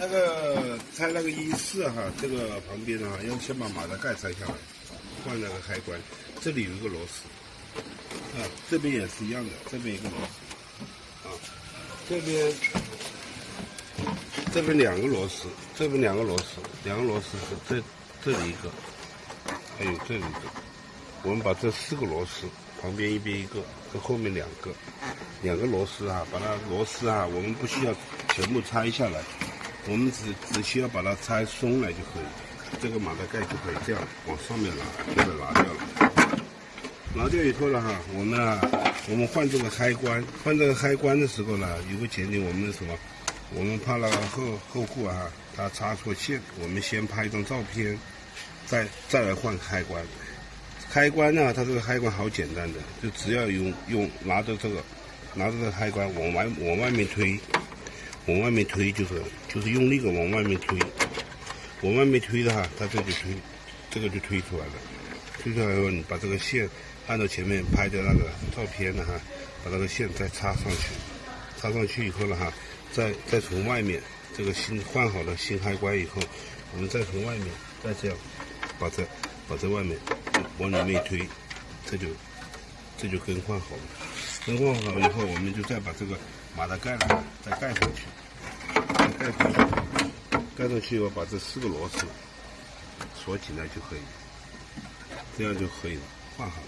那个拆那个一四哈，这个旁边啊，要先把马达盖拆下来，换那个开关。这里有一个螺丝，啊，这边也是一样的，这边一个螺丝，啊，这边这边两个螺丝，这边两个螺丝，两个螺丝是这这里一个，还有这里一个。我们把这四个螺丝，旁边一边一个，这后面两个，两个螺丝啊，把它螺丝啊，我们不需要全部拆下来。我们只只需要把它拆松了就可以，这个马达盖就可以这样往上面拿，就给拿掉了。拿掉以后呢哈，我们啊，我们换这个开关，换这个开关的时候呢，有个前提，我们什么？我们怕那个后后户啊，它插错线，我们先拍一张照片，再再来换开关。开关呢，它这个开关好简单的，就只要用用拿着这个，拿着这个开关往外往外面推。往外面推就是就是用力的往外面推，往外面推的哈，它这就推，这个就推出来了。推出来以后，你把这个线按照前面拍的那个照片的哈，把那个线再插上去，插上去以后了哈，再再从外面这个新换好了新开关以后，我们再从外面再这样把这把这外面往里面一推，这就这就更换好了。更换好以后，我们就再把这个马达盖了再盖上去。盖上去，盖上去以后，把这四个螺丝锁起来就可以，这样就可以了，换好了。